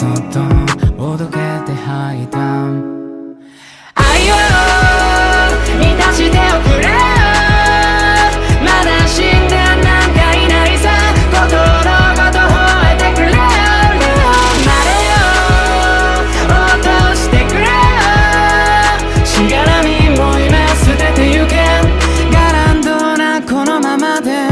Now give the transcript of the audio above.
そっとおどけて吐いた愛を満たしておくれまだ死んでなんかいないさ。心ごと吠えてくれよ生まれよ落としてくれよしがらみも今捨ててゆけ。ガランドなこのままで